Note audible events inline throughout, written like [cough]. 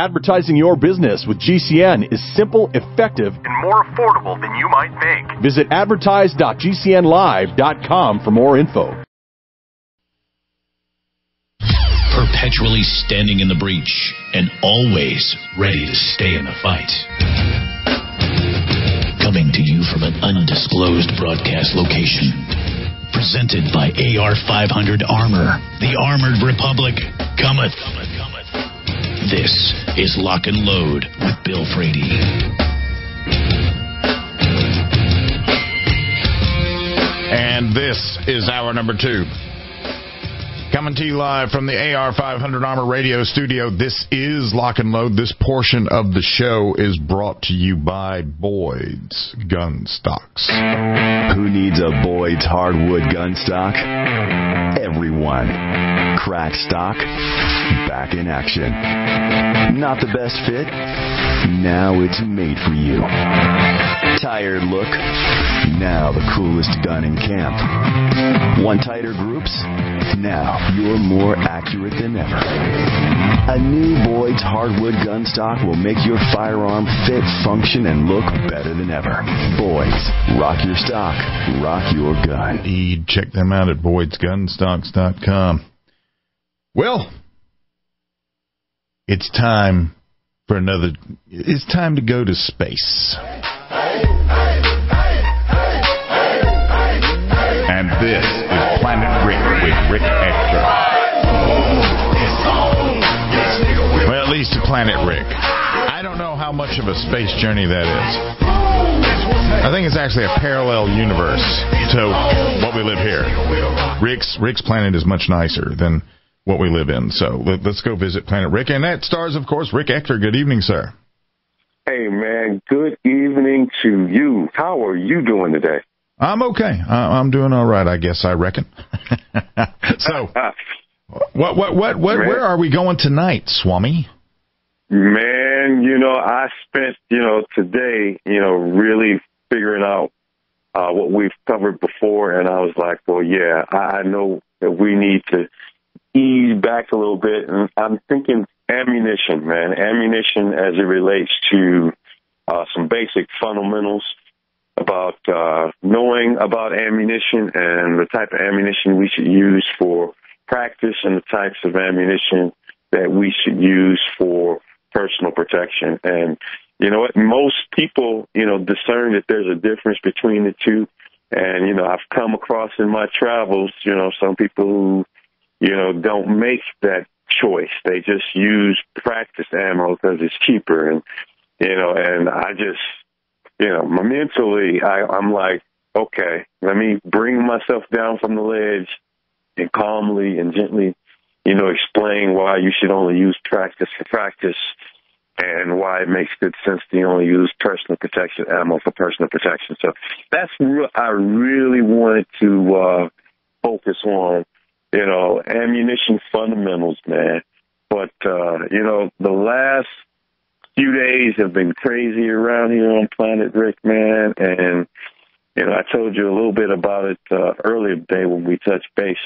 Advertising your business with GCN is simple, effective, and more affordable than you might think. Visit advertise.gcnlive.com for more info. Perpetually standing in the breach and always ready to stay in the fight. Coming to you from an undisclosed broadcast location. Presented by AR 500 Armor. The Armored Republic cometh. This is Lock and Load with Bill Frady. And this is hour number two. Coming to you live from the AR 500 Armor Radio Studio. This is Lock and Load. This portion of the show is brought to you by Boyd's Gun Stocks. Who needs a Boyd's hardwood gun stock? Everyone. Crack stock, back in action. Not the best fit? Now it's made for you. Tired look? Now the coolest gun in camp. Want tighter groups? Now you're more accurate than ever. A new Boyd's hardwood gun stock will make your firearm fit, function, and look better than ever. Boyd's, rock your stock, rock your gun. Indeed, check them out at boydsgunstocks.com. Well, it's time for another. It's time to go to space. And this is Planet Rick with Rick Ector. Well, at least to Planet Rick. I don't know how much of a space journey that is. I think it's actually a parallel universe to what we live here. Rick's Rick's planet is much nicer than what we live in. So let, us go visit Planet Rick, and that stars, of course, Rick Ector. Good evening, sir. Hey, man. Good evening to you. How are you doing today? I'm okay. I'm doing all right, I guess. I reckon. [laughs] so, [laughs] what, what, what, what? Man. Where are we going tonight, Swami? Man, you know, I spent, you know, today, you know, really figuring out uh, what we've covered before, and I was like, well, yeah, I know that we need to ease back a little bit, and I'm thinking ammunition, man, ammunition as it relates to uh, some basic fundamentals about uh, knowing about ammunition and the type of ammunition we should use for practice and the types of ammunition that we should use for personal protection. And you know what? Most people, you know, discern that there's a difference between the two. And, you know, I've come across in my travels, you know, some people who, you know, don't make that choice. They just use practice ammo because it's cheaper. And, you know, and I just, you know, mentally, I, I'm like, okay, let me bring myself down from the ledge and calmly and gently, you know, explain why you should only use practice for practice and why it makes good sense to only use personal protection ammo for personal protection. So that's re- I really wanted to uh, focus on, you know, ammunition fundamentals, man. But uh, you know, the last few days have been crazy around here on Planet Rick, man, and you know, I told you a little bit about it uh, earlier today when we touched base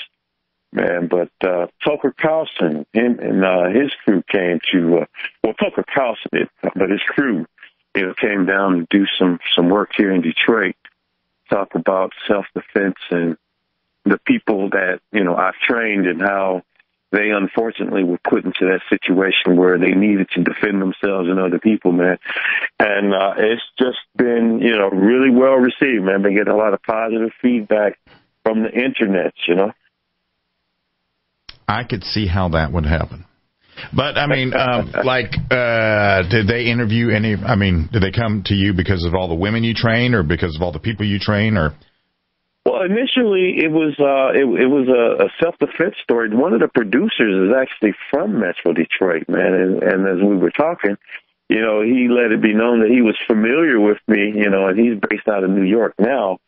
man. But uh, Tucker Carlson him, and uh, his crew came to uh, well, Tucker Carlson did, but his crew, you know, came down to do some some work here in Detroit, talk about self defense and the people that you know I've trained and how they unfortunately were put into that situation where they needed to defend themselves and other people, man. And uh, it's just been, you know, really well received, man. Been getting a lot of positive feedback from the internet, you know. I could see how that would happen. But I mean, um, [laughs] like, uh, did they interview any? I mean, did they come to you because of all the women you train, or because of all the people you train, or? Well, initially it was uh, it, it was a, a self defense story. One of the producers is actually from Metro Detroit, man, and, and as we were talking, you know, he let it be known that he was familiar with me, you know, and he's based out of New York now,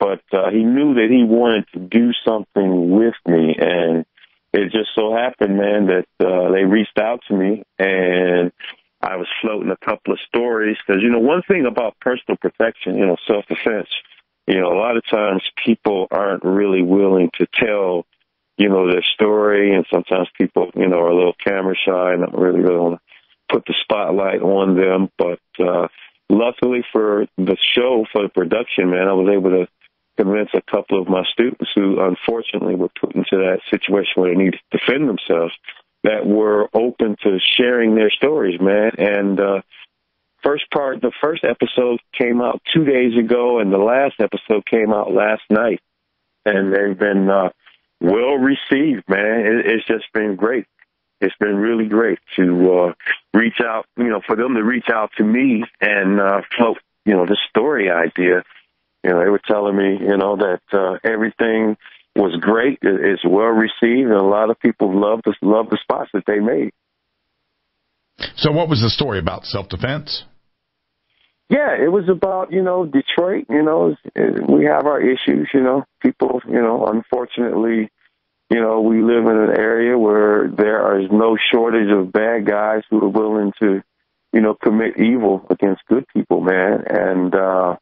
but uh, he knew that he wanted to do something with me, and it just so happened, man, that uh, they reached out to me and I was floating a couple of stories. Because, you know, one thing about personal protection, you know, self defense, you know, a lot of times people aren't really willing to tell, you know, their story. And sometimes people, you know, are a little camera shy and don't really, really want to put the spotlight on them. But uh, luckily for the show, for the production, man, I was able to convince a couple of my students who unfortunately were put into that situation where they needed to defend themselves that were open to sharing their stories, man. And uh, first part, the first episode came out two days ago, and the last episode came out last night, and they've been uh, well received, man. It, it's just been great. It's been really great to uh, reach out, you know, for them to reach out to me and uh, float, you know, the story idea. You know, they were telling me, you know, that uh, everything was great. It's well received, and a lot of people love the love the spots that they made. So, what was the story about? Self defense? Yeah, it was about you know Detroit. You know, we have our issues. You know, people. You know, unfortunately, you know, we live in an area where there is no shortage of bad guys who are willing to, you know, commit evil against good people, man. And uh,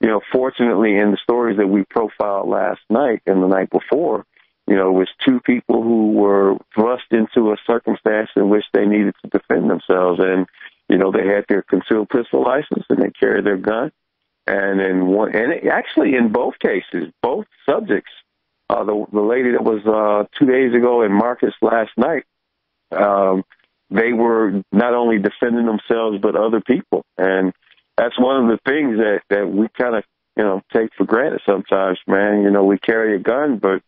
you know, fortunately, in the stories that we profiled last night and the night before, you know, it was two people who were thrust into a circumstance in which they needed to defend themselves. And, you know, they had their concealed pistol license and they carried their gun. And in one, and actually in both cases, both subjects, uh, the, the lady that was, uh, two days ago in Marcus last night, um, they were not only defending themselves, but other people. And, that's one of the things that that we kind of you know take for granted sometimes, man. You know, we carry a gun, but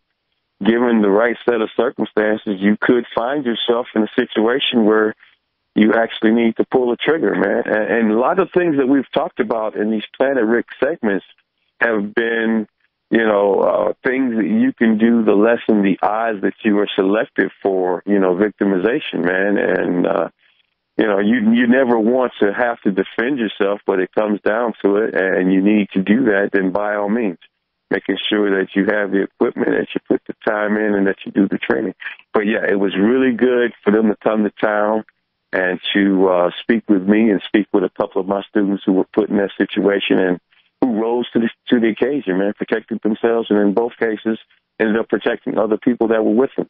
given the right set of circumstances, you could find yourself in a situation where you actually need to pull a trigger, man. And, and a lot of things that we've talked about in these Planet Rick segments have been, you know, uh, things that you can do to lessen the odds that you are selected for, you know, victimization, man. And, uh, you know, you you never want to have to defend yourself, but it comes down to it, and you need to do that. Then by all means, making sure that you have the equipment, that you put the time in, and that you do the training. But yeah, it was really good for them to come to town and to uh, speak with me and speak with a couple of my students who were put in that situation and who rose to the to the occasion, man, protected themselves, and in both cases ended up protecting other people that were with them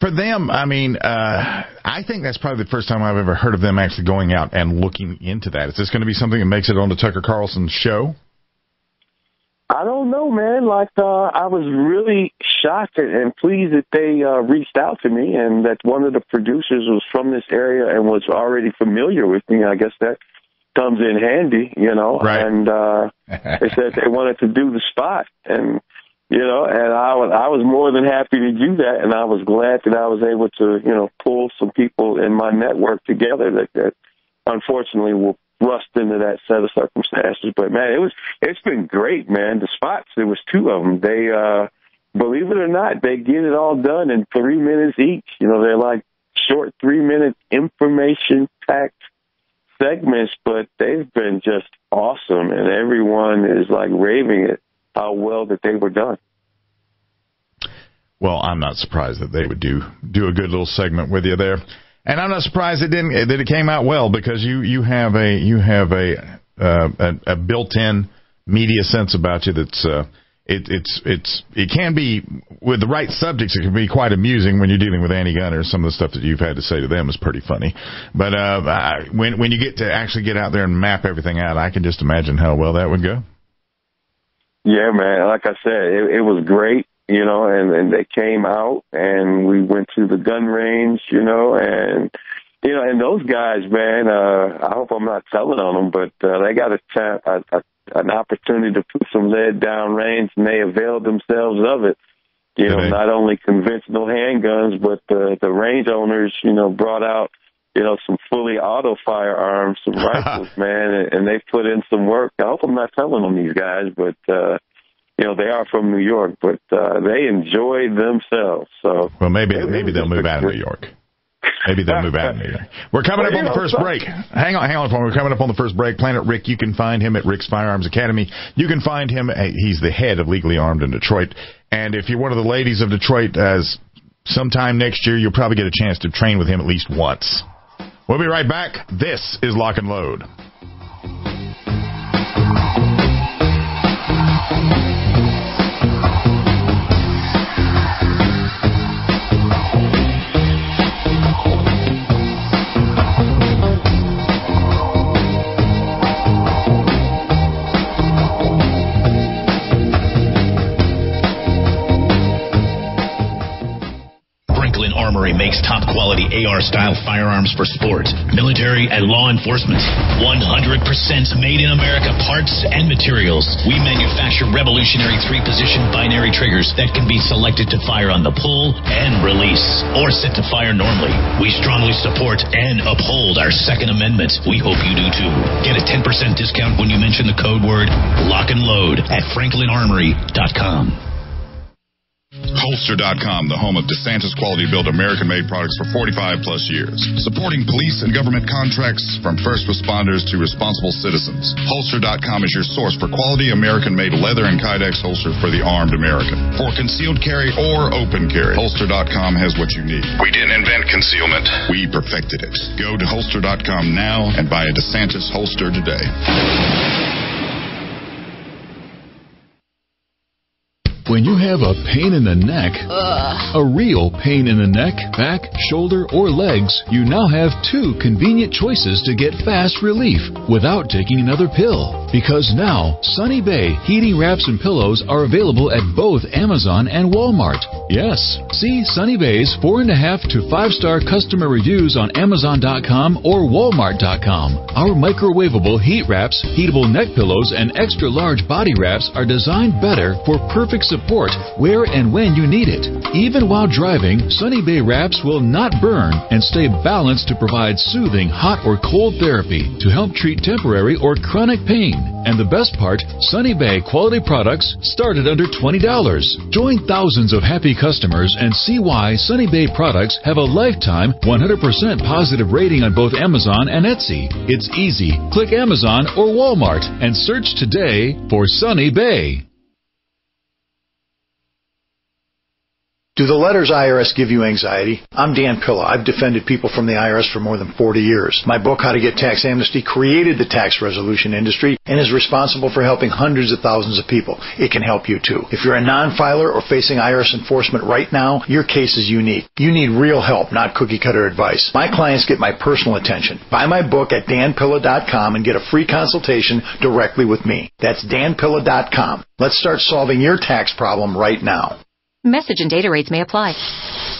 for them, I mean, uh, I think that's probably the first time I've ever heard of them actually going out and looking into that. Is this going to be something that makes it on the Tucker Carlson's show? I don't know, man. Like, uh, I was really shocked and pleased that they uh, reached out to me and that one of the producers was from this area and was already familiar with me. I guess that comes in handy, you know. Right. And uh, they said they [laughs] wanted to do the spot. And you know, and I was I was more than happy to do that, and I was glad that I was able to, you know, pull some people in my network together that, that unfortunately were thrust into that set of circumstances. But man, it was it's been great, man. The spots there was two of them. They, uh, believe it or not, they get it all done in three minutes each. You know, they're like short three minute information packed segments, but they've been just awesome, and everyone is like raving it how well that they were done. Well, I'm not surprised that they would do do a good little segment with you there, and I'm not surprised it didn't that it came out well because you you have a you have a uh, a, a built-in media sense about you that's uh, it, it's it's it can be with the right subjects. It can be quite amusing when you're dealing with anti-gunners. Some of the stuff that you've had to say to them is pretty funny. But uh, I, when when you get to actually get out there and map everything out, I can just imagine how well that would go. Yeah, man. Like I said, it, it was great, you know, and, and they came out and we went to the gun range, you know, and, you know, and those guys, man, uh, I hope I'm not telling on them, but, uh, they got a, ta- a, a an opportunity to put some lead down range and they availed themselves of it. You know, not only conventional handguns, but the, the range owners, you know, brought out you know, some fully auto firearms, some [laughs] rifles, man, and, and they put in some work. I hope I'm not telling them these guys, but uh, you know, they are from New York, but uh, they enjoy themselves. So well, maybe maybe they'll move out of New York. Maybe they'll move out York. [laughs] We're coming up on the first break. Hang on, hang on. We're coming up on the first break. Planet Rick, you can find him at Rick's Firearms Academy. You can find him. He's the head of Legally Armed in Detroit. And if you're one of the ladies of Detroit, as sometime next year, you'll probably get a chance to train with him at least once. We'll be right back. This is Lock and Load. AR style firearms for sport, military, and law enforcement. 100% made in America parts and materials. We manufacture revolutionary three position binary triggers that can be selected to fire on the pull and release, or set to fire normally. We strongly support and uphold our Second Amendment. We hope you do too. Get a 10% discount when you mention the code word lock and load at franklinarmory.com. Holster.com, the home of DeSantis quality built American made products for 45 plus years. Supporting police and government contracts from first responders to responsible citizens. Holster.com is your source for quality American made leather and Kydex holster for the armed American. For concealed carry or open carry, Holster.com has what you need. We didn't invent concealment, we perfected it. Go to Holster.com now and buy a DeSantis holster today. When you have a pain in the neck, Ugh. a real pain in the neck, back, shoulder, or legs, you now have two convenient choices to get fast relief without taking another pill. Because now, Sunny Bay heating wraps and pillows are available at both Amazon and Walmart. Yes, see Sunny Bay's 4.5 to 5 star customer reviews on Amazon.com or Walmart.com. Our microwavable heat wraps, heatable neck pillows, and extra large body wraps are designed better for perfect support where and when you need it. Even while driving, Sunny Bay wraps will not burn and stay balanced to provide soothing hot or cold therapy to help treat temporary or chronic pain. And the best part, Sunny Bay quality products start at under $20. Join thousands of happy customers and see why Sunny Bay products have a lifetime 100% positive rating on both Amazon and Etsy. It's easy. Click Amazon or Walmart and search today for Sunny Bay. Do the letters IRS give you anxiety? I'm Dan Pilla. I've defended people from the IRS for more than 40 years. My book, How to Get Tax Amnesty, created the tax resolution industry and is responsible for helping hundreds of thousands of people. It can help you too. If you're a non-filer or facing IRS enforcement right now, your case is unique. You need real help, not cookie cutter advice. My clients get my personal attention. Buy my book at danpilla.com and get a free consultation directly with me. That's danpilla.com. Let's start solving your tax problem right now. Message and data rates may apply.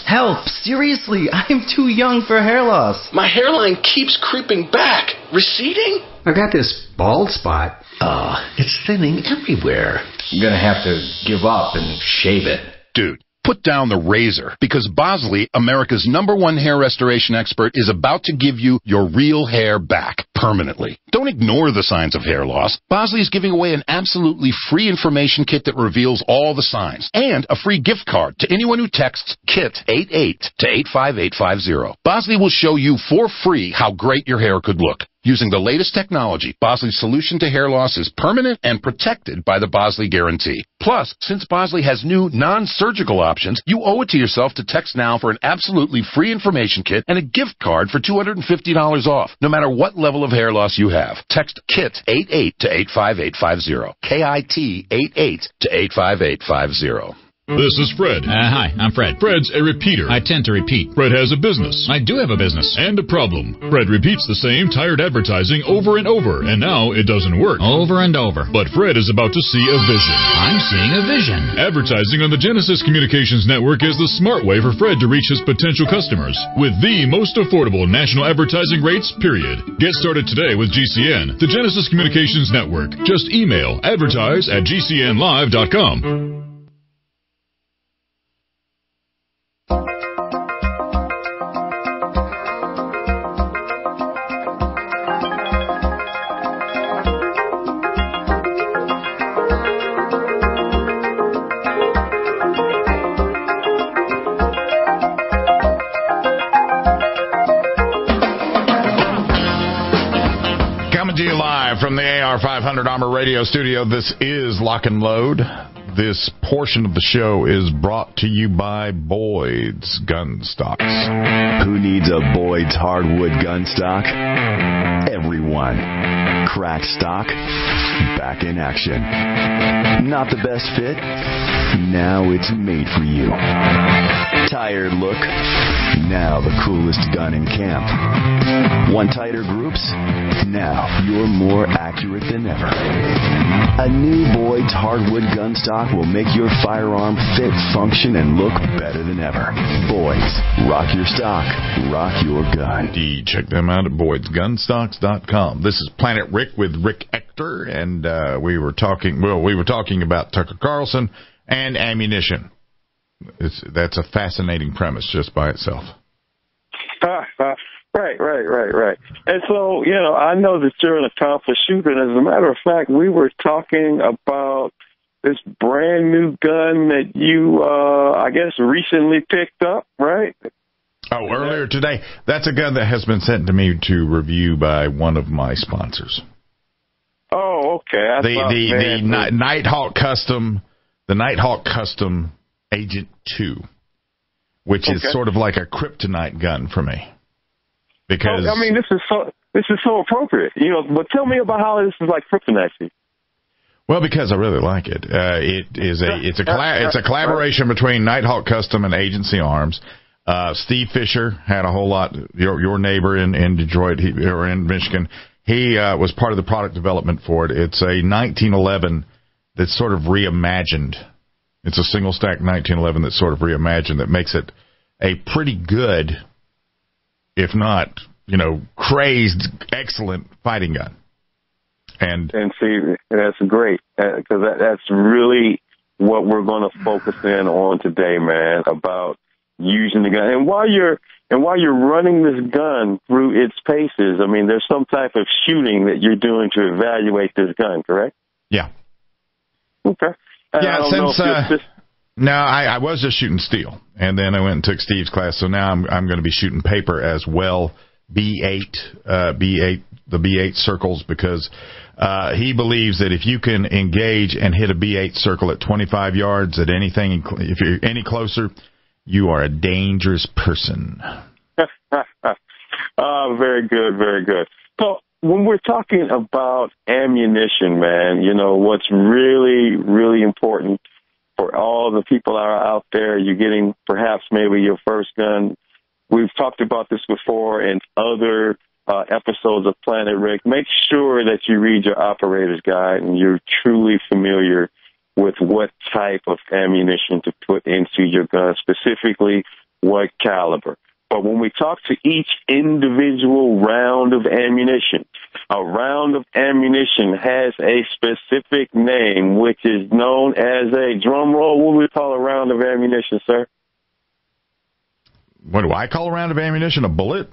Help! Seriously, [laughs] I'm too young for hair loss. My hairline keeps creeping back. Receding? I got this bald spot. Uh, it's thinning everywhere. I'm gonna have to give up and shave it. Dude. Put down the razor because Bosley, America's number one hair restoration expert, is about to give you your real hair back permanently. Don't ignore the signs of hair loss. Bosley is giving away an absolutely free information kit that reveals all the signs and a free gift card to anyone who texts KIT88 to 85850. Bosley will show you for free how great your hair could look. Using the latest technology, Bosley's solution to hair loss is permanent and protected by the Bosley Guarantee. Plus, since Bosley has new non-surgical options, you owe it to yourself to text now for an absolutely free information kit and a gift card for $250 off, no matter what level of hair loss you have. Text KIT88 to 85850. K-I-T 88 to 85850. This is Fred. Uh, hi, I'm Fred. Fred's a repeater. I tend to repeat. Fred has a business. I do have a business. And a problem. Fred repeats the same tired advertising over and over, and now it doesn't work. Over and over. But Fred is about to see a vision. I'm seeing a vision. Advertising on the Genesis Communications Network is the smart way for Fred to reach his potential customers with the most affordable national advertising rates, period. Get started today with GCN, the Genesis Communications Network. Just email advertise at gcnlive.com. AR 500 Armor Radio Studio. This is Lock and Load. This portion of the show is brought to you by Boyd's Gun Stocks. Who needs a Boyd's hardwood gun stock? Everyone. Crack stock, back in action. Not the best fit? Now it's made for you. Tired look? Now the coolest gun in camp. Want tighter groups? Now you're more accurate than ever. A new Boyd's hardwood gun stock will make your firearm fit, function, and look better than ever. Boyd's, rock your stock, rock your gun. Indeed. Check them out at Boyd'sGunstocks.com. This is Planet Rick with Rick Ector, and uh, we were talking. Well, we were talking about Tucker Carlson and ammunition. It's, that's a fascinating premise just by itself. [laughs] Right, right, right, right. And so, you know, I know that you're an accomplished shooter. And as a matter of fact, we were talking about this brand new gun that you, uh, I guess, recently picked up, right? Oh, earlier today. That's a gun that has been sent to me to review by one of my sponsors. Oh, okay. I the thought, the man, the Ni- Nighthawk Custom, the Nighthawk Custom Agent Two, which is sort of like a kryptonite gun for me. Because I mean, this is so this is so appropriate, you know. But tell me about how this is like kryptonite. Well, because I really like it. Uh, it is a it's a colla- it's a collaboration between Nighthawk Custom and Agency Arms. Uh, Steve Fisher had a whole lot. Your your neighbor in in Detroit he, or in Michigan, he uh, was part of the product development for it. It's a 1911 that's sort of reimagined. It's a single stack 1911 that's sort of reimagined that makes it a pretty good, if not you know crazed, excellent fighting gun. And and see that's great uh, because that, that's really what we're going to focus in on today, man. About using the gun, and while you're and while you're running this gun through its paces, I mean, there's some type of shooting that you're doing to evaluate this gun, correct? Yeah. Okay. Yeah, since uh, no, I, I was just shooting steel, and then I went and took Steve's class. So now I'm I'm going to be shooting paper as well, B8, uh, B8, the B8 circles, because uh, he believes that if you can engage and hit a B8 circle at 25 yards at anything, if you're any closer, you are a dangerous person. uh, [laughs] very good, very good. So when we're talking about ammunition, man, you know, what's really, really important for all the people that are out there, you're getting perhaps maybe your first gun. We've talked about this before in other uh, episodes of Planet Rick. Make sure that you read your operator's guide and you're truly familiar with what type of ammunition to put into your gun, specifically what caliber. But when we talk to each individual round of ammunition, a round of ammunition has a specific name, which is known as a drum roll. What do we call a round of ammunition, sir? What do I call a round of ammunition? A bullet?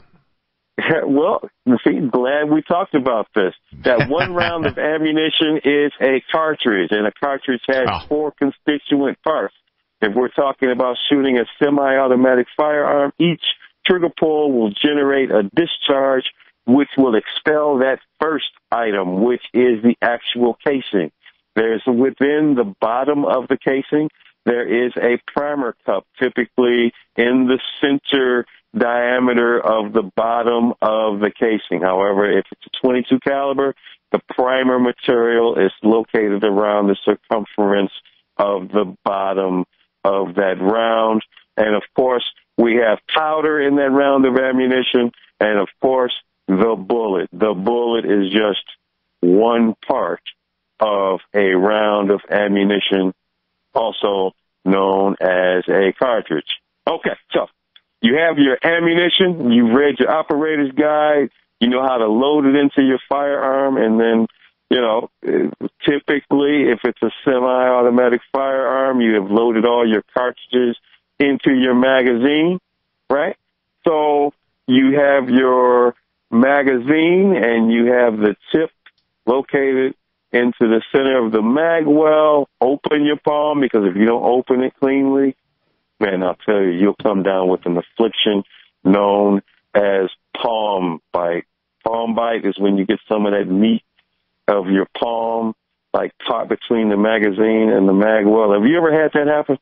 [laughs] well, see, glad we talked about this. That one [laughs] round of ammunition is a cartridge, and a cartridge has ah. four constituent parts. If we're talking about shooting a semi-automatic firearm, each trigger pull will generate a discharge which will expel that first item, which is the actual casing. There's within the bottom of the casing, there is a primer cup, typically in the center diameter of the bottom of the casing. However, if it's a 22 caliber, the primer material is located around the circumference of the bottom of that round. And of course, we have powder in that round of ammunition. And of course, the bullet. The bullet is just one part of a round of ammunition, also known as a cartridge. Okay, so you have your ammunition, you've read your operator's guide, you know how to load it into your firearm, and then, you know, typically if it's a semi-automatic firearm, you have loaded all your cartridges into your magazine, right? So you have your magazine and you have the tip located into the center of the mag well. Open your palm because if you don't open it cleanly, man, I'll tell you, you'll come down with an affliction known as palm bite. Palm bite is when you get some of that meat of your palm, like caught between the magazine and the mag well. Have you ever had that happen?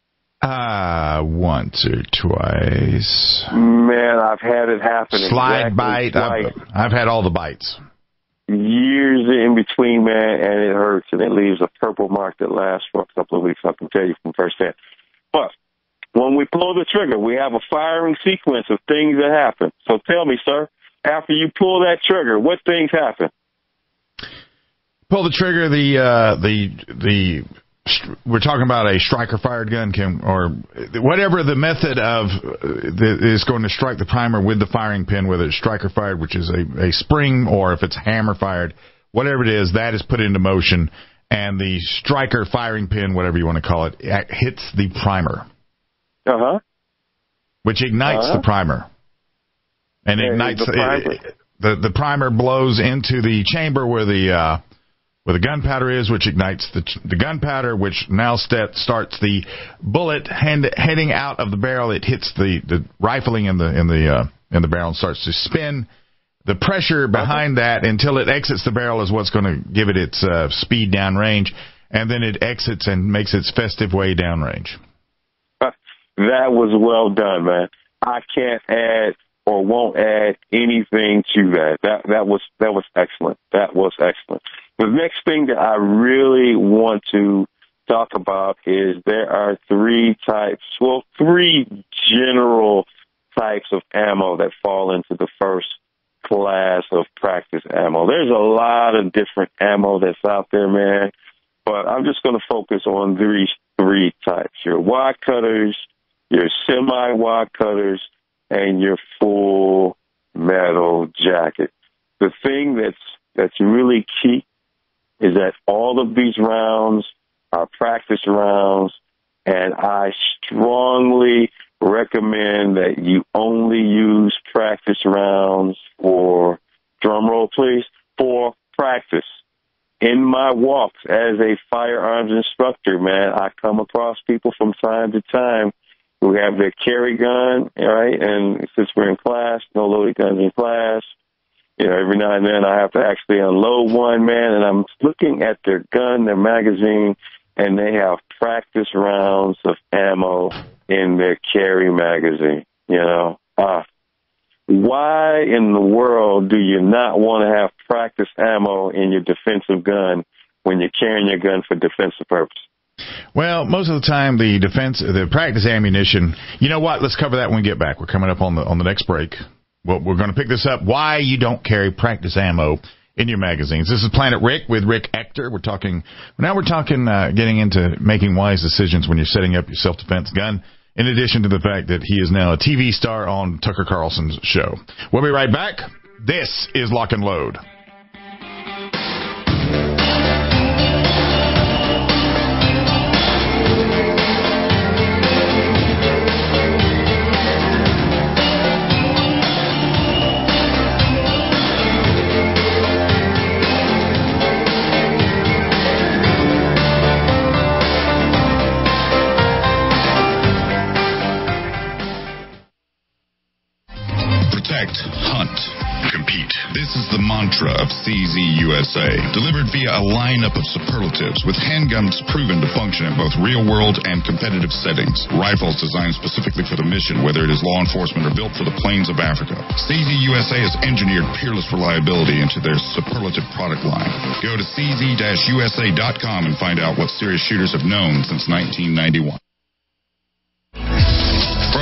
Uh, once or twice. Man, I've had it happen. Slide exactly bite. I've. I've had all the bites. years in between, man, and it hurts and it leaves a purple mark that lasts for a couple of weeks. I can tell you from firsthand. But when we pull the trigger, we have a firing sequence of things that happen. So tell me, sir, after you pull that trigger, what things happen? Pull the trigger. The uh, the the we're talking about a striker fired gun, Kim, or whatever the method of uh, is going to strike the primer with the firing pin, whether it's striker fired, which is a, a spring, or if it's hammer fired, whatever it is, that is put into motion, and the striker firing pin, whatever you want to call it, hits the primer. Uh huh. Which ignites uh-huh. the primer, and yeah, ignites the, primer. It, the the primer blows into the chamber where the uh, where the gunpowder is, which ignites the, the gunpowder, which now st- starts the bullet hand, heading out of the barrel. It hits the, the rifling in the in the uh, in the barrel and starts to spin. The pressure behind that until it exits the barrel is what's going to give it its uh, speed downrange, and then it exits and makes its festive way downrange. That was well done, man. I can't add or won't add anything to that. That that was that was excellent. That was excellent. The next thing that I really want to talk about is there are three types, well, three general types of ammo that fall into the first class of practice ammo. There's a lot of different ammo that's out there, man, but I'm just going to focus on these three types. Your wadcutters, your semi wadcutters, and your full metal jacket. The thing that's that's really key is that all of these rounds are practice rounds, and I strongly recommend that you only use practice rounds for drum roll, please, for practice. In my walks as a firearms instructor, man, I come across people from time to time who have their carry gun, right? And since we're in class, no loaded guns in class, you know, every now and then I have to actually unload one man and I'm looking at their gun, their magazine, and they have practice rounds of ammo in their carry magazine, you know. Uh, why in the world do you not want to have practice ammo in your defensive gun when you're carrying your gun for defensive purpose? Well, most of the time, the defense, the practice ammunition. You know what? Let's cover that when we get back. We're coming up on the on the next break. Well, we're going to pick this up. Why you don't carry practice ammo in your magazines. This is Planet Rick with Rick Ector. We're talking now. We're talking uh, getting into making wise decisions when you're setting up your self defense gun. In addition to the fact that he is now a TV star on Tucker Carlson's show. We'll be right back. This is Lock and Load. Mantra of CZ USA, delivered via a lineup of superlatives with handguns proven to function in both real world and competitive settings. Rifles designed specifically for the mission, whether it is law enforcement or built for the plains of Africa. CZ USA has engineered peerless reliability into their superlative product line. Go to cz-usa.com and find out what serious shooters have known since 1991.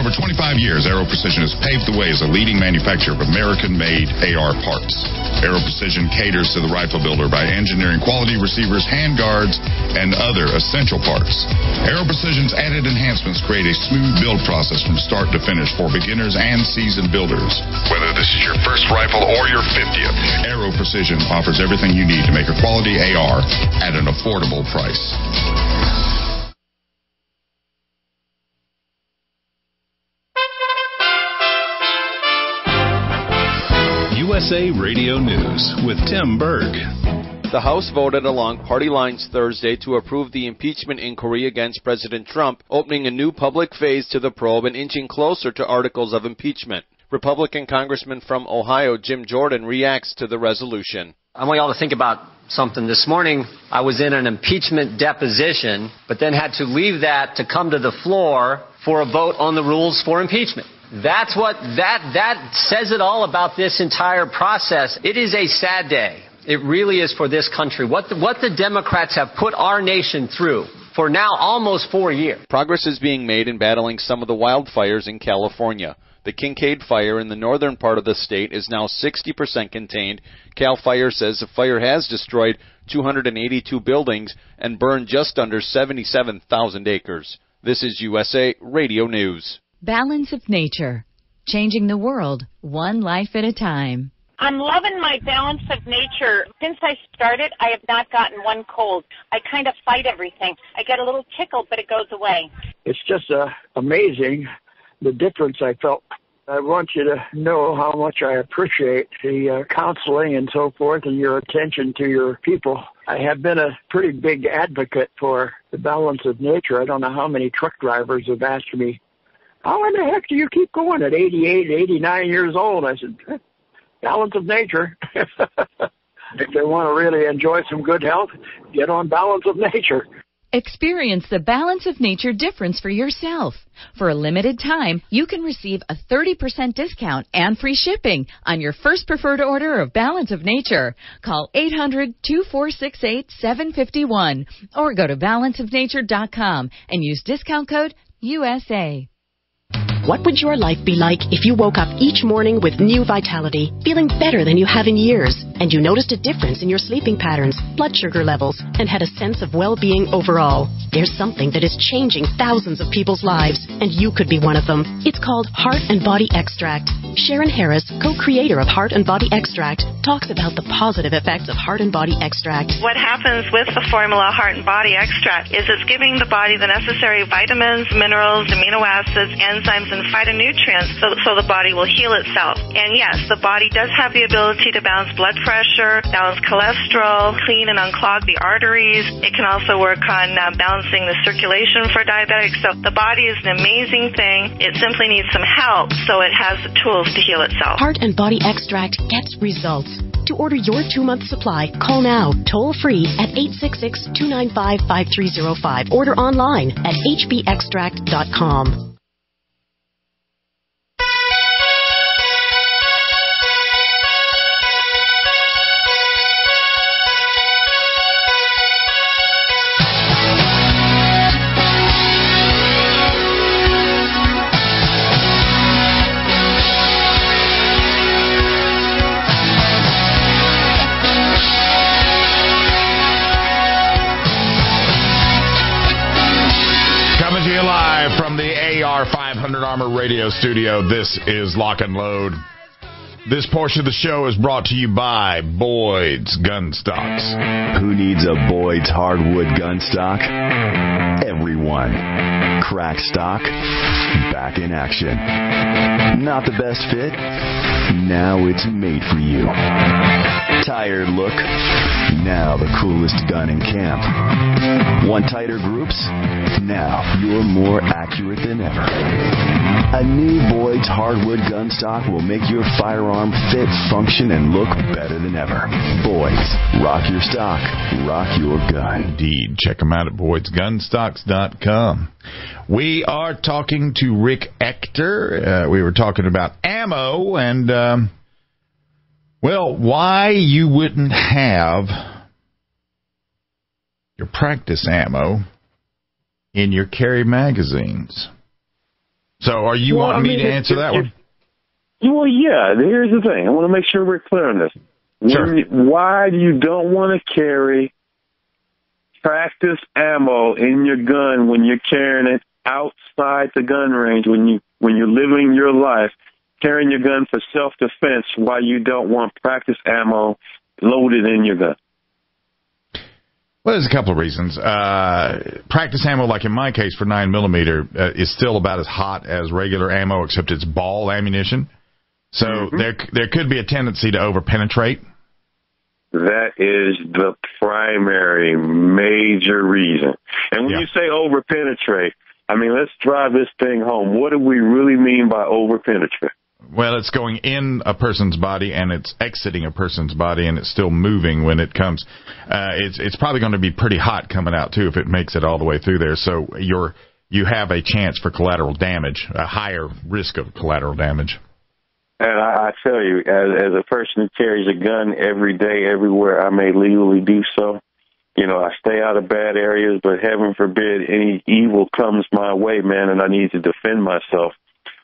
For over 25 years, Aero Precision has paved the way as a leading manufacturer of American-made AR parts. Aero Precision caters to the rifle builder by engineering quality receivers, handguards, and other essential parts. Aero Precision's added enhancements create a smooth build process from start to finish for beginners and seasoned builders. Whether this is your first rifle or your 50th, Aero Precision offers everything you need to make a quality AR at an affordable price. USA Radio News with Tim Berg. The House voted along party lines Thursday to approve the impeachment inquiry against President Trump, opening a new public phase to the probe and inching closer to articles of impeachment. Republican Congressman from Ohio Jim Jordan reacts to the resolution. I want y'all to think about something. This morning, I was in an impeachment deposition, but then had to leave that to come to the floor for a vote on the rules for impeachment. That's what that that says it all about this entire process. It is a sad day. It really is for this country. What the, what the Democrats have put our nation through for now almost 4 years. Progress is being made in battling some of the wildfires in California. The Kincade fire in the northern part of the state is now 60% contained. CAL FIRE says the fire has destroyed 282 buildings and burned just under 77,000 acres. This is USA Radio News. Balance of Nature, changing the world one life at a time. I'm loving my balance of nature. Since I started, I have not gotten one cold. I kind of fight everything. I get a little tickle, but it goes away. It's just uh, amazing the difference I felt. I want you to know how much I appreciate the uh, counseling and so forth and your attention to your people. I have been a pretty big advocate for the balance of nature. I don't know how many truck drivers have asked me, how in the heck do you keep going at 88, 89 years old? I said, balance of nature. [laughs] if they want to really enjoy some good health, get on balance of nature. Experience the Balance of Nature difference for yourself. For a limited time, you can receive a 30% discount and free shipping on your first preferred order of Balance of Nature. Call 800-2468-751 or go to balanceofnature.com and use discount code USA. What would your life be like if you woke up each morning with new vitality, feeling better than you have in years, and you noticed a difference in your sleeping patterns, blood sugar levels, and had a sense of well-being overall? There's something that is changing thousands of people's lives, and you could be one of them. It's called Heart and Body Extract. Sharon Harris, co-creator of Heart and Body Extract, talks about the positive effects of Heart and Body Extract. What happens with the formula Heart and Body Extract is it's giving the body the necessary vitamins, minerals, amino acids, enzymes, and phytonutrients so, so the body will heal itself. And yes, the body does have the ability to balance blood pressure, balance cholesterol, clean and unclog the arteries. It can also work on uh, balancing the circulation for diabetics. So the body is an amazing thing. It simply needs some help so it has the tools to heal itself. Heart and Body Extract gets results. To order your two month supply, call now, toll free at 866 295 5305. Order online at hbextract.com. Studio. This is Lock and Load. This portion of the show is brought to you by Boyd's Gun Stocks. Who needs a Boyd's hardwood gun stock? Everyone. Crack stock, back in action. Not the best fit? Now it's made for you. Tired look? Now the coolest gun in camp. Want tighter groups? Now you're more accurate than ever. A new Boyd's hardwood gun stock will make your firearm fit, function, and look better than ever. Boyd's, rock your stock, rock your gun. Indeed. Check them out at boydsgunstocks.com. We are talking to Rick Ector. Uh, we were talking about ammo and, um, well, why you wouldn't have your practice ammo in your carry magazines. So, are you Well, wanting I me to answer that one? Well, yeah. Here's the thing. I want to make sure we're clear on this. Sure. When- Why do you don't want to carry practice ammo in your gun when you're carrying it outside the gun range when you when you're living your life carrying your gun for self defense why you don't want practice ammo loaded in your gun. Well, there's a couple of reasons. Uh, practice ammo, like in my case for nine millimeter, uh, is still about as hot as regular ammo, except it's ball ammunition. So there there could be a tendency to overpenetrate. That is the primary major reason. And when you say over penetrate, I mean let's drive this thing home. What do we really mean by over penetrate? Well, it's going in a person's body and it's exiting a person's body, and it's still moving when it comes. Uh, it's it's probably going to be pretty hot coming out too if it makes it all the way through there. So you're you have a chance for collateral damage, a higher risk of collateral damage. And I, I tell you, as, as a person who carries a gun every day, everywhere I may legally do so, you know, I stay out of bad areas, but heaven forbid any evil comes my way, man, and I need to defend myself.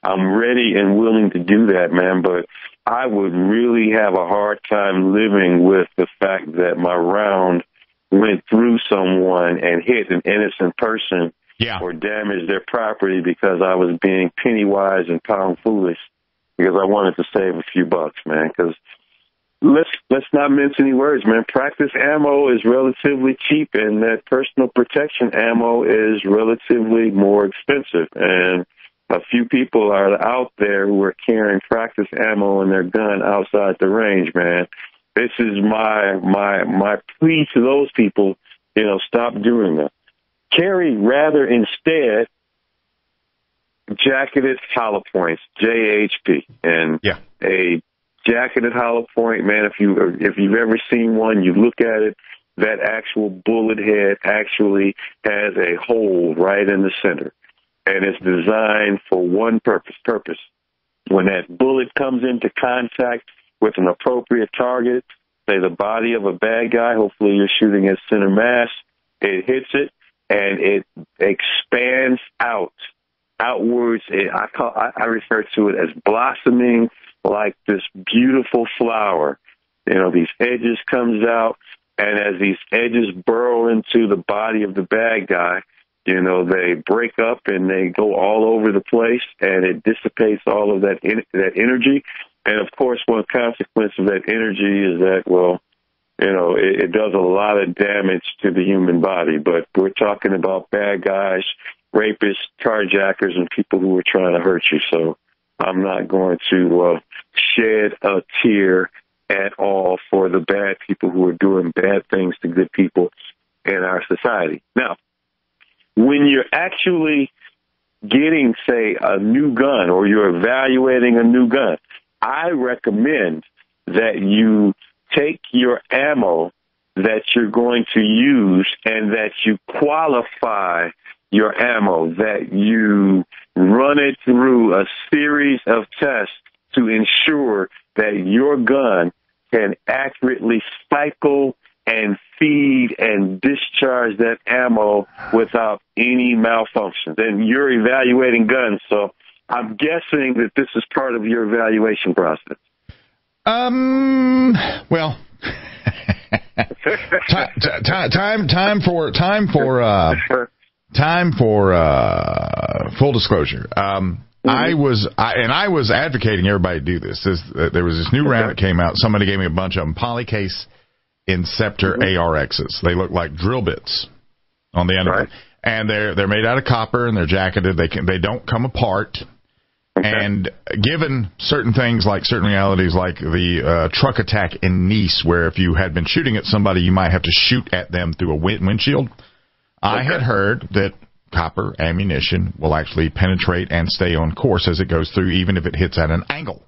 I'm ready and willing to do that, man. But I would really have a hard time living with the fact that my round went through someone and hit an innocent person yeah. or damaged their property because I was being penny wise and pound foolish because I wanted to save a few bucks, man. Because let's let's not mince any words, man. Practice ammo is relatively cheap, and that personal protection ammo is relatively more expensive. And a few people are out there who are carrying practice ammo in their gun outside the range, man. This is my my my plea to those people. You know, stop doing that. Carry rather instead jacketed hollow points, JHP, and yeah. a jacketed hollow point, man. If you if you've ever seen one, you look at it. That actual bullet head actually has a hole right in the center, and it's designed for one purpose. Purpose. When that bullet comes into contact with an appropriate target, say the body of a bad guy, hopefully you're shooting at center mass, it hits it and it expands out outwards. It, I call I, I refer to it as blossoming like this beautiful flower. You know, these edges comes out, and as these edges burrow into the body of the bad guy, you know, they break up and they go all over the place, and it dissipates all of that in, that energy. And of course, one consequence of that energy is that, well, you know, it, it does a lot of damage to the human body. But we're talking about bad guys, rapists, carjackers, and people who are trying to hurt you. So I'm not going to uh, shed a tear at all for the bad people who are doing bad things to good people in our society. Now, when you're actually getting, say, a new gun or you're evaluating a new gun, I recommend that you take your ammo that you're going to use and that you qualify your ammo, that you run it through a series of tests to ensure that your gun can accurately cycle and feed and discharge that ammo without any malfunctions. And you're evaluating guns, so I'm guessing that this is part of your evaluation process. Um. Well. [laughs] time, time, time for time for uh, time for uh, full disclosure. Um, mm-hmm. I was, I, and I was advocating everybody do this. this uh, there was this new round that came out. Somebody gave me a bunch of them. Polycase Inceptor mm-hmm. ARXs. They look like drill bits on the end right. of them, and they're they're made out of copper and they're jacketed. They can they don't come apart. Okay. And given certain things like certain realities, like the uh, truck attack in Nice, where if you had been shooting at somebody, you might have to shoot at them through a windshield. Okay. I had heard that copper ammunition will actually penetrate and stay on course as it goes through, even if it hits at an angle.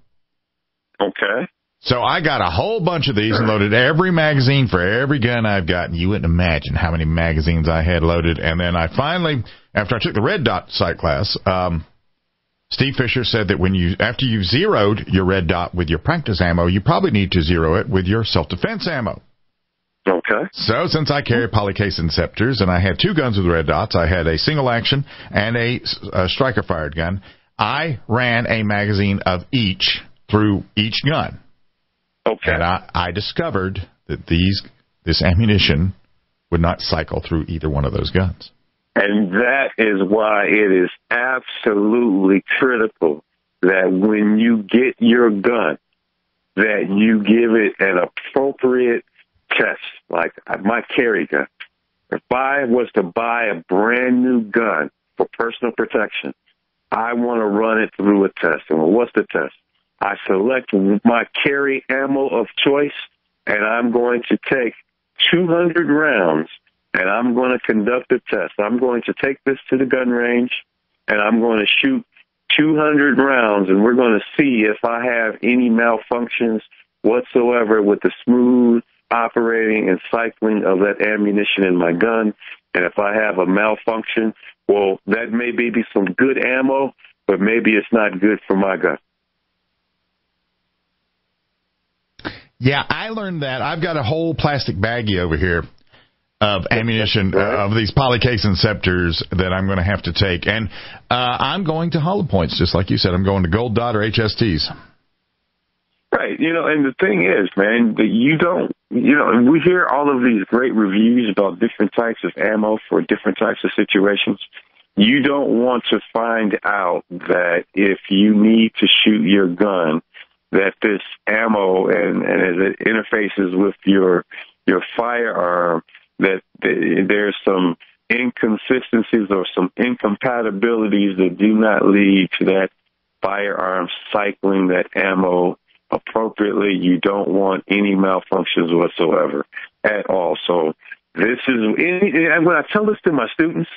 Okay. So I got a whole bunch of these and loaded every magazine for every gun I've got. you wouldn't imagine how many magazines I had loaded. And then I finally, after I took the red dot sight class, um, Steve Fisher said that when you after you've zeroed your red dot with your practice ammo, you probably need to zero it with your self defense ammo. Okay. So since I carry polycase inceptors and I had two guns with red dots, I had a single action and a, a striker fired gun. I ran a magazine of each through each gun. Okay. And I, I discovered that these this ammunition would not cycle through either one of those guns. And that is why it is absolutely critical that when you get your gun, that you give it an appropriate test, like my carry gun. If I was to buy a brand new gun for personal protection, I want to run it through a test. And well, what's the test? I select my carry ammo of choice, and I'm going to take 200 rounds and I'm going to conduct a test. I'm going to take this to the gun range and I'm going to shoot 200 rounds and we're going to see if I have any malfunctions whatsoever with the smooth operating and cycling of that ammunition in my gun. And if I have a malfunction, well, that may be some good ammo, but maybe it's not good for my gun. Yeah, I learned that. I've got a whole plastic baggie over here of ammunition uh, of these polycase inceptors that I'm going to have to take, and uh, I'm going to hollow points, just like you said. I'm going to Gold Dot or HSTs. Right. You know, and the thing is, man, that you don't, you know, and we hear all of these great reviews about different types of ammo for different types of situations. You don't want to find out that if you need to shoot your gun, that this ammo and, and as it interfaces with your, your firearm, that there's some inconsistencies or some incompatibilities that do not lead to that firearm cycling that ammo appropriately. You don't want any malfunctions whatsoever at all. So this is, and when I tell this to my students,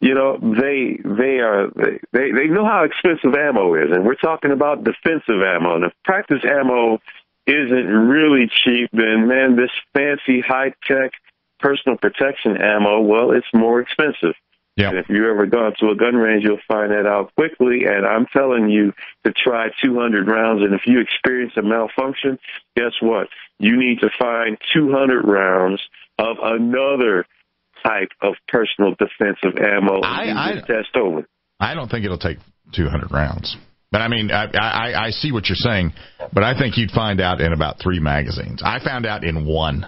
you know, they they are they they know how expensive ammo is, and we're talking about defensive ammo. And if practice ammo isn't really cheap, then man, this fancy high tech personal protection ammo, well, it's more expensive. Yeah. And if you've ever gone to a gun range, you'll find that out quickly. And I'm telling you to try 200 rounds. And if you experience a malfunction, guess what? You need to find 200 rounds of another type of personal defensive ammo I, I, test over. I don't think it'll take 200 rounds. But I mean, I, I, I see what you're saying, but I think you'd find out in about three magazines. I found out in one.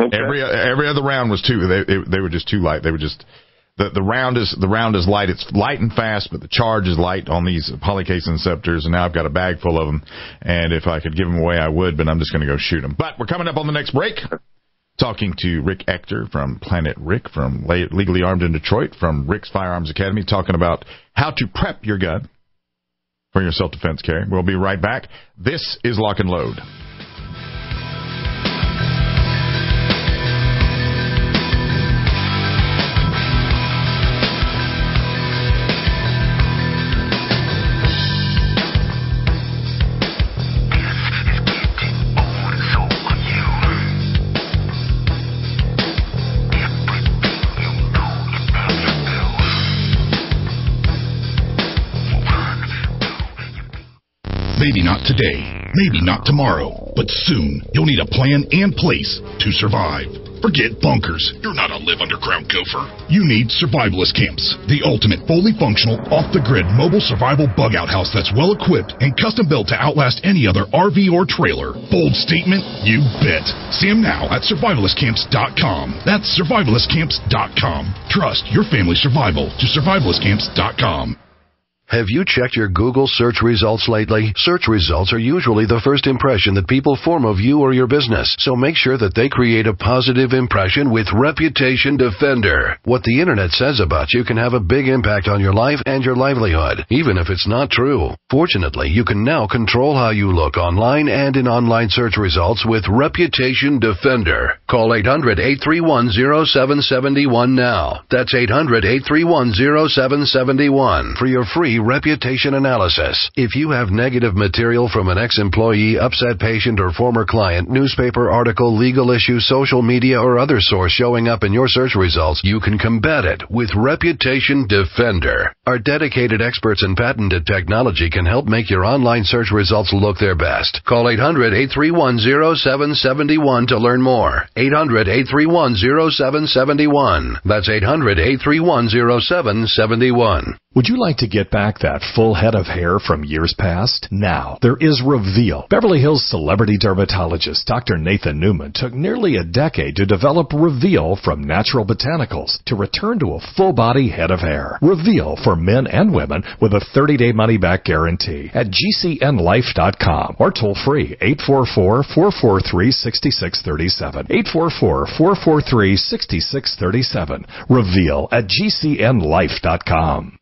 Okay. Every every other round was too. They, they they were just too light. They were just the the round is the round is light. It's light and fast, but the charge is light on these polycase inceptors. And now I've got a bag full of them. And if I could give them away, I would. But I'm just going to go shoot them. But we're coming up on the next break. Talking to Rick Ector from Planet Rick from Legally Armed in Detroit from Rick's Firearms Academy, talking about how to prep your gun for your self defense carry. We'll be right back. This is Lock and Load. Maybe not today, maybe not tomorrow, but soon you'll need a plan and place to survive. Forget bunkers. You're not a live underground gopher. You need survivalist camps, the ultimate fully functional, off the grid mobile survival bug out house that's well equipped and custom built to outlast any other RV or trailer. Bold statement? You bet. See them now at survivalistcamps.com. That's survivalistcamps.com. Trust your family's survival to survivalistcamps.com. Have you checked your Google search results lately? Search results are usually the first impression that people form of you or your business, so make sure that they create a positive impression with Reputation Defender. What the internet says about you can have a big impact on your life and your livelihood, even if it's not true. Fortunately, you can now control how you look online and in online search results with Reputation Defender. Call 800-831-0771 now. That's 800-831-0771 for your free reputation analysis. If you have negative material from an ex-employee, upset patient, or former client, newspaper article, legal issue, social media, or other source showing up in your search results, you can combat it with Reputation Defender. Our dedicated experts in patented technology can help make your online search results look their best. Call 800-831-0771 to learn more. 800-831-0771. That's 800-831-0771. Would you like to get back that full head of hair from years past? Now, there is Reveal. Beverly Hills celebrity dermatologist Dr. Nathan Newman took nearly a decade to develop Reveal from natural botanicals to return to a full body head of hair. Reveal for men and women with a 30 day money back guarantee at gcnlive.com or toll free 844 443 6637. 844 443 6637. Reveal at gcnlive.com.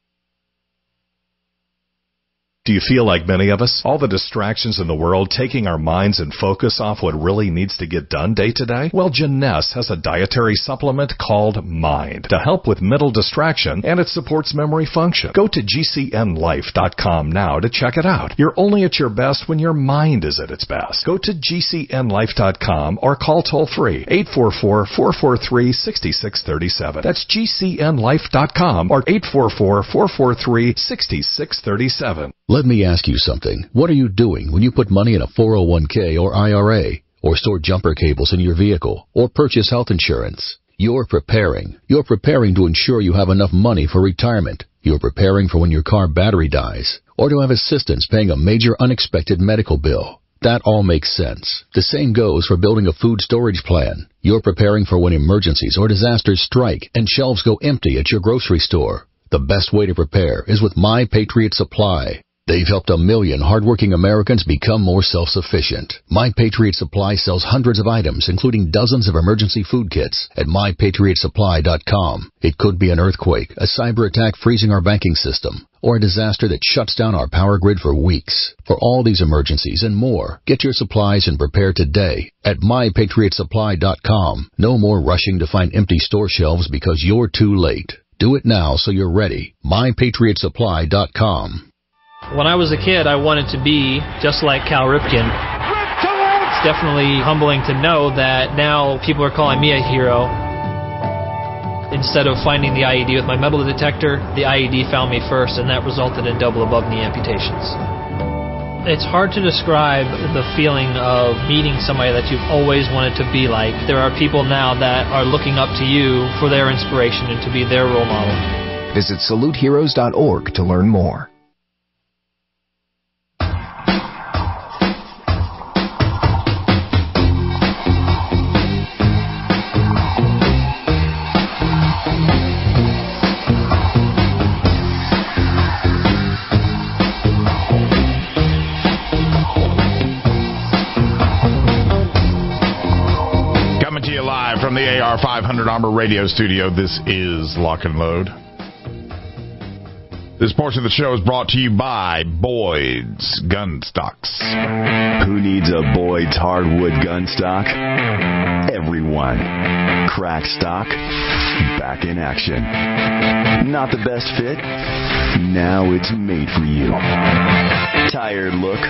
Do you feel like many of us? All the distractions in the world taking our minds and focus off what really needs to get done day to day? Well, Janess has a dietary supplement called Mind to help with mental distraction and it supports memory function. Go to gcnlive.com now to check it out. You're only at your best when your mind is at its best. Go to gcnlive.com or call toll free 844-443-6637. That's gcnlive.com or 844-443-6637. Let me ask you something. What are you doing when you put money in a 401k or IRA? or store jumper cables in your vehicle, or purchase health insurance. You're preparing. You're preparing to ensure you have enough money for retirement. You're preparing for when your car battery dies, or to have assistance paying a major unexpected medical bill. That all makes sense. The same goes for building a food storage plan. You're preparing for when emergencies or disasters strike and shelves go empty at your grocery store. The best way to prepare is with My Patriot Supply. They've helped a million hardworking Americans become more self-sufficient. My Patriot Supply sells hundreds of items, including dozens of emergency food kits at MyPatriotSupply.com. It could be an earthquake, a cyber attack freezing our banking system, or a disaster that shuts down our power grid for weeks. For all these emergencies and more, get your supplies and prepare today at MyPatriotSupply.com. No more rushing to find empty store shelves because you're too late. Do it now so you're ready. MyPatriotSupply.com. When I was a kid, I wanted to be just like Cal Ripken. It's definitely humbling to know that now people are calling me a hero. Instead of finding the IED with my metal detector, the IED found me first, and that resulted in double above knee amputations. It's hard to describe the feeling of meeting somebody that you've always wanted to be like. There are people now that are looking up to you for their inspiration and to be their role model. Visit saluteheroes.org to learn more. 100 Armor Radio Studio. This is Lock and Load. This portion of the show is brought to you by Boyd's Gunstocks. Who needs a Boyd's hardwood gun stock? Everyone. Crack stock, back in action. Not the best fit? Now it's made for you. Tired look?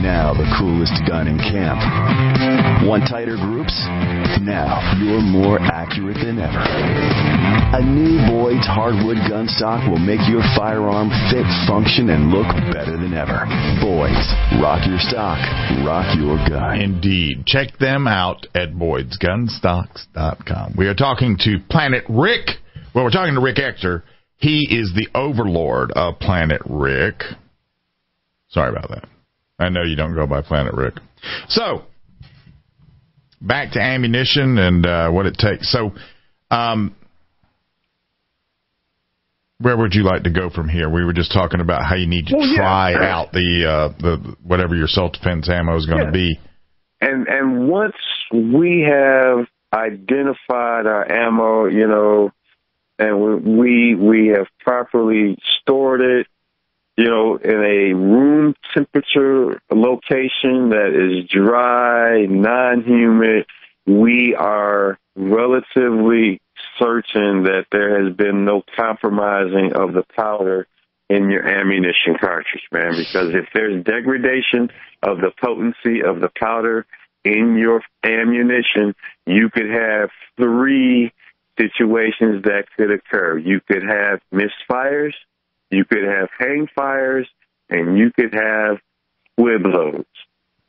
Now the coolest gun in camp. Want tighter groups? Now you're more accurate than ever. A new Boyd's hardwood gun stock will make your firearm fit, function, and look better than ever. Boyd's, rock your stock, rock your gun. Indeed. Check them out at boydsgunstocks.com. We are talking to Planet Rick. Well, we're talking to Rick Ector. He is the overlord of Planet Rick. Sorry about that. I know you don't go by Planet Rick. So, back to ammunition and uh, what it takes. So, um, where would you like to go from here? We were just talking about how you need to well, try yeah. out the uh, the whatever your self defense ammo is going to Yeah. be. And and once we have identified our ammo, you know, and we we have properly stored it, you know, in a room temperature location that is dry, non-humid, we are relatively certain that there has been no compromising of the powder in your ammunition cartridge, man, because if there's degradation of the potency of the powder in your ammunition, you could have three situations that could occur. You could have misfires, you could have hang fires, and you could have squib loads.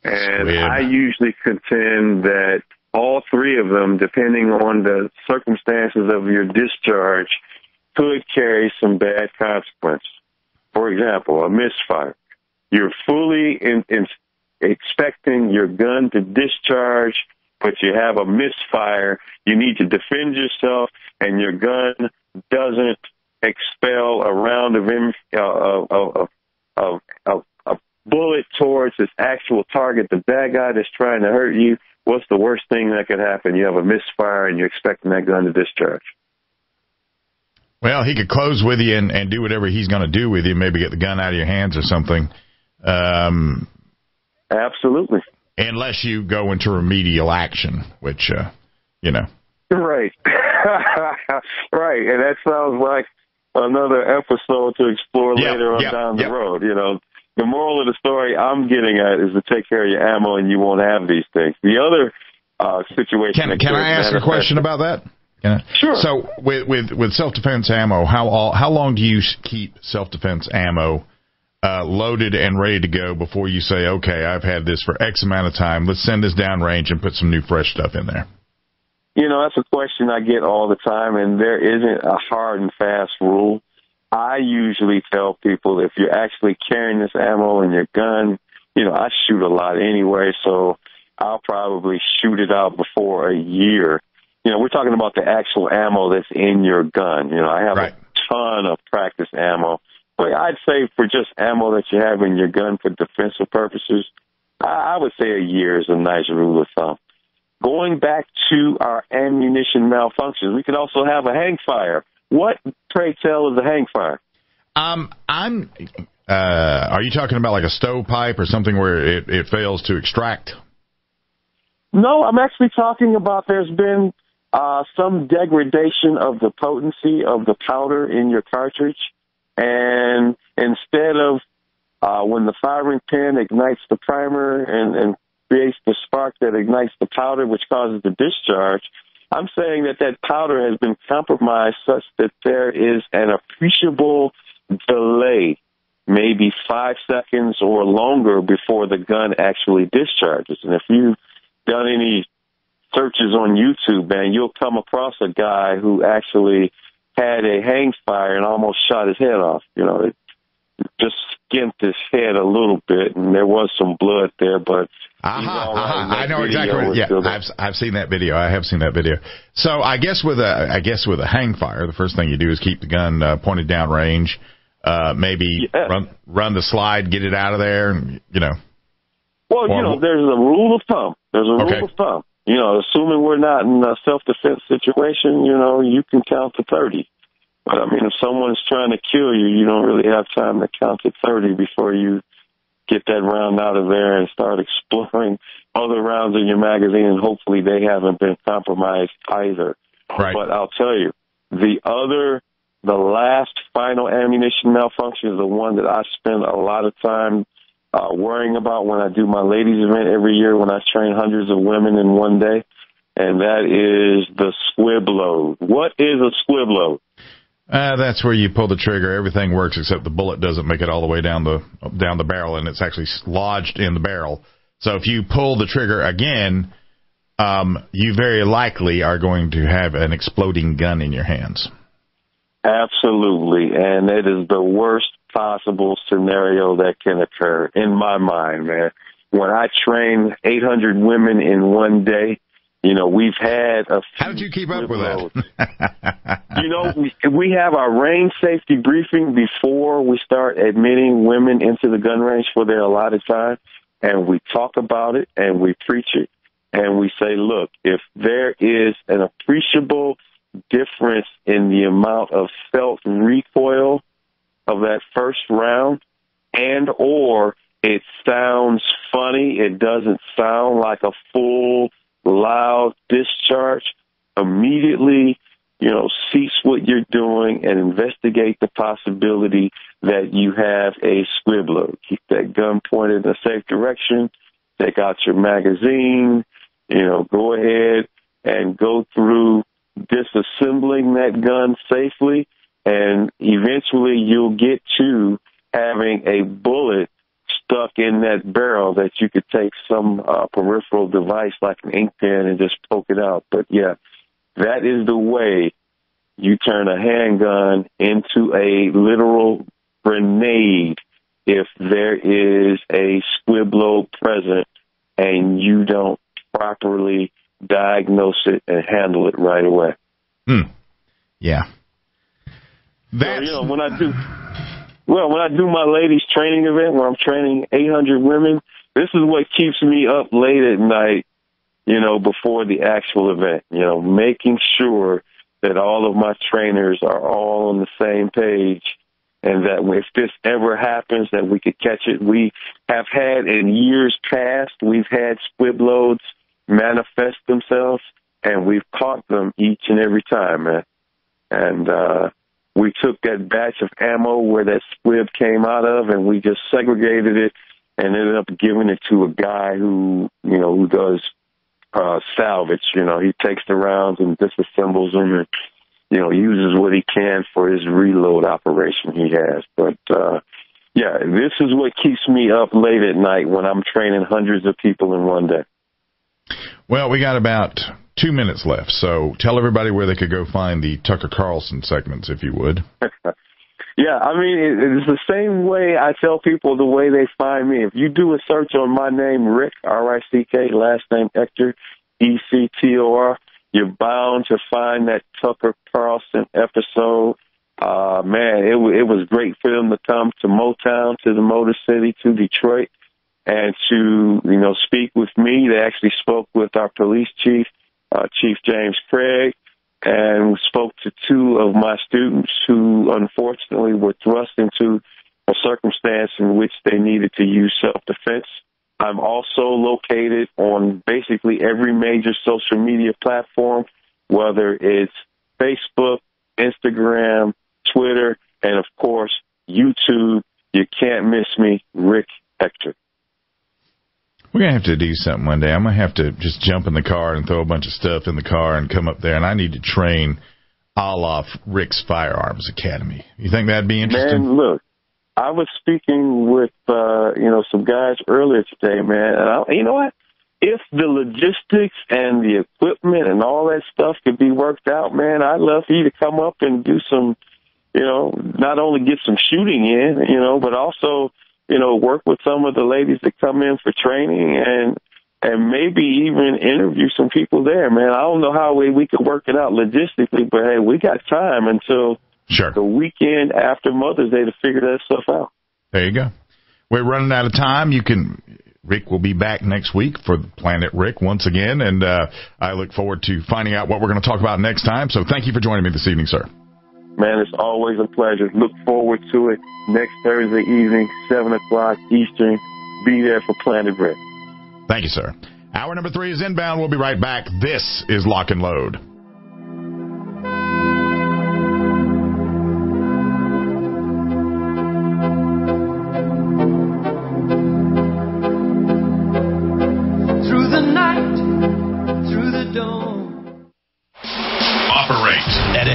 And. I usually contend that all three of them, depending on the circumstances of your discharge, could carry some bad consequences. For example, a misfire. You're fully in, in expecting your gun to discharge, but you have a misfire. You need to defend yourself, and your gun doesn't expel a round of im- uh, of, of, of, of bullet towards its actual target, the bad guy that's trying to hurt you. What's the worst thing that could happen? You have a misfire, and you're expecting that gun to discharge. Well, he could close with you and, and do whatever he's going to do with you. Maybe get the gun out of your hands or something. Um, Absolutely. Unless you go into remedial action, which, uh, you know. Right. [laughs] right. And that sounds like another episode to explore Yeah, later on yeah, down the yeah. road. You know, the moral of the story I'm getting at is to take care of your ammo and you won't have these things. The other uh, situation. Can, can I ask a question about that? Can I? Sure. So with with with self defense ammo, how all, how long do you keep self defense ammo uh, loaded and ready to go before you say, okay, I've had this for X amount of time. Let's send this down range and put some new fresh stuff in there? You know, that's a question I get all the time, and there isn't a hard and fast rule. I usually tell people if you're actually carrying this ammo in your gun, you know, I shoot a lot anyway, so I'll probably shoot it out before a year. You know, we're talking about the actual ammo that's in your gun. You know, I have right. a ton of practice ammo. But I'd say for just ammo that you have in your gun for defensive purposes, I would say a year is a nice rule of thumb. Going back to our ammunition malfunctions, we could also have a hang fire. What, pray tell, is a hang fire? Um, I'm. Uh, are you talking about like a stovepipe or something where it, it fails to extract? No, I'm actually talking about there's been uh, some degradation of the potency of the powder in your cartridge, and instead of uh, when the firing pin ignites the primer and, and creates the spark that ignites the powder, which causes the discharge. I'm saying that that powder has been compromised such that there is an appreciable delay, maybe five seconds or longer before the gun actually discharges. And if you've done any searches on YouTube, man, you'll come across a guy who actually had a hang fire and almost shot his head off. You know, it just skimped his head a little bit, and there was some blood there, but uh-huh, uh-huh. I know exactly. What, yeah, I've I've seen that video. I have seen that video. So I guess with a I guess with a hang fire, the first thing you do is keep the gun uh, pointed down range. Uh, maybe yeah. run run the slide, get it out of there, and you know. Well, you know, there's a rule of thumb. There's a rule okay. of thumb. You know, assuming we're not in a self defense situation, you know, you can count to thirty. But I mean, if someone's trying to kill you, you don't really have time to count to thirty before you get that round out of there and start exploring other rounds in your magazine, and hopefully they haven't been compromised either. Right. But I'll tell you, the other, the last final ammunition malfunction is the one that I spend a lot of time uh, worrying about when I do my ladies event every year when I train hundreds of women in one day, and that is the squib load. What is a squib load? Uh, that's where you pull the trigger. Everything works except the bullet doesn't make it all the way down the down the barrel, and it's actually lodged in the barrel. So if you pull the trigger again, um, you very likely are going to have an exploding gun in your hands. Absolutely, and it is the worst possible scenario that can occur in my mind, man. When I train 800 women in one day, you know, we've had a. How did you keep up with that? [laughs] you know, we, we have our range safety briefing before we start admitting women into the gun range for their allotted time, and we talk about it and we preach it, and we say, look, if there is an appreciable difference in the amount of felt recoil of that first round, and or it sounds funny, it doesn't sound like a full loud discharge, immediately, you know, cease what you're doing and investigate the possibility that you have a squib load. Keep that gun pointed in a safe direction. Take out your magazine. You know, go ahead and go through disassembling that gun safely, and eventually you'll get to having a bullet stuck in that barrel that you could take some uh, peripheral device like an ink pen and just poke it out. But yeah, that is the way you turn a handgun into a literal grenade if there is a squib load present and you don't properly diagnose it and handle it right away. Hmm. Yeah. That's... So, you know, when I do well, when I do my ladies training event where I'm training 800 women, this is what keeps me up late at night, you know, before the actual event, you know, making sure that all of my trainers are all on the same page and that if this ever happens that we could catch it. We have had in years past, we've had squib loads manifest themselves and we've caught them each and every time, man. And, uh, we took that batch of ammo where that squib came out of and we just segregated it and ended up giving it to a guy who, you know, who does uh salvage. You know, he takes the rounds and disassembles them and, you know, uses what he can for his reload operation he has. But uh yeah, this is what keeps me up late at night when I'm training hundreds of people in one day. Well, we got about two minutes left, so tell everybody where they could go find the Tucker Carlson segments, if you would. [laughs] yeah, I mean, it's the same way I tell people the way they find me. If you do a search on my name, Rick, R-I-C-K, last name Ector, E-C-T-O-R, you're bound to find that Tucker Carlson episode. Uh, man, it, it was great for them to come to Motown, to the Motor City, to Detroit, and to, you know, speak with me. They actually spoke with our police chief, uh, Chief James Craig, and spoke to two of my students who unfortunately were thrust into a circumstance in which they needed to use self-defense. I'm also located on basically every major social media platform, whether it's Facebook, Instagram, Twitter, and of course, YouTube. You can't miss me, Rick Ector. We're gonna have to do something one day. I'm gonna have to just jump in the car and throw a bunch of stuff in the car and come up there, and I need to train a la Rick's Firearms Academy. You think that'd be interesting? Man, look, I was speaking with uh, you know some guys earlier today, man, and I, you know what? If the logistics and the equipment and all that stuff could be worked out, man, I'd love for you to come up and do some, you know, not only get some shooting in, you know, but also, you know, work with some of the ladies that come in for training and and maybe even interview some people there, man. I don't know how we we could work it out logistically, but hey, we got time until Sure. The weekend after Mother's Day to figure that stuff out. There you go. We're running out of time. You can. Rick will be back next week for Planet Rick once again, and uh, I look forward to finding out what we're going to talk about next time. So thank you for joining me this evening, sir. Man, it's always a pleasure. Look forward to it next Thursday evening, 7 o'clock Eastern. Be there for Planet Rick. Thank you, sir. Hour number three is inbound. We'll be right back. This is Lock and Load.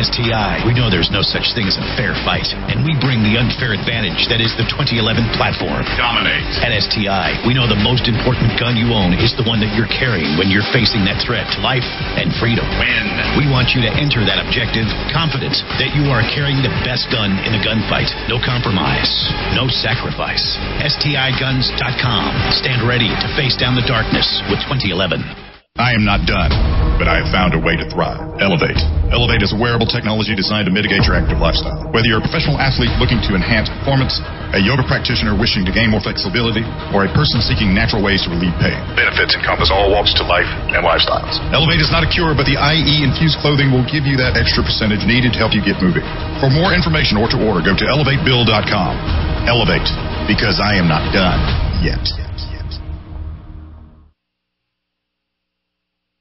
STI, we know there's no such thing as a fair fight, and we bring the unfair advantage that is the 2011 platform. Dominate. At STI, we know the most important gun you own is the one that you're carrying when you're facing that threat to life and freedom. Win. We want you to enter that objective confident that you are carrying the best gun in a gunfight. No compromise, no sacrifice. STIguns.com. Stand ready to face down the darkness with 2011. I am not done, but I have found a way to thrive. Elevate. Elevate is a wearable technology designed to mitigate your active lifestyle. Whether you're a professional athlete looking to enhance performance, a yoga practitioner wishing to gain more flexibility, or a person seeking natural ways to relieve pain, benefits encompass all walks to life and lifestyles. Elevate is not a cure, but the IE infused clothing will give you that extra percentage needed to help you get moving. For more information or to order, go to elevatebill.com. Elevate, because I am not done yet.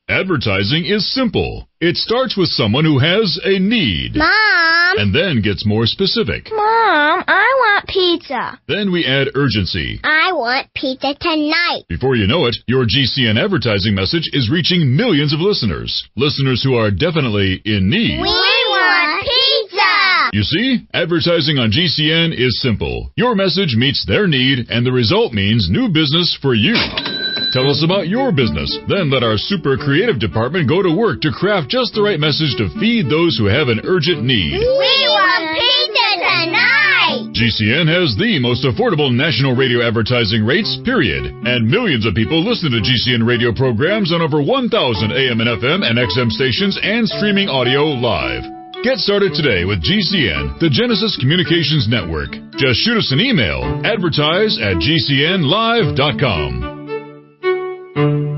Advertising is simple. It starts with someone who has a need. Mom! And then gets more specific. Mom, I want pizza. Then we add urgency. I want pizza tonight. Before you know it, your GCN advertising message is reaching millions of listeners. Listeners who are definitely in need. We want pizza! You see, advertising on GCN is simple. Your message meets their need, and the result means new business for you. Tell us about your business. Then let our super creative department go to work to craft just the right message to feed those who have an urgent need. We want pizza tonight! GCN has the most affordable national radio advertising rates, period. And millions of people listen to GCN radio programs on over 1,000 AM and FM and XM stations and streaming audio live. Get started today with GCN, the Genesis Communications Network. Just shoot us an email, advertise at gcnlive.com. Thank you.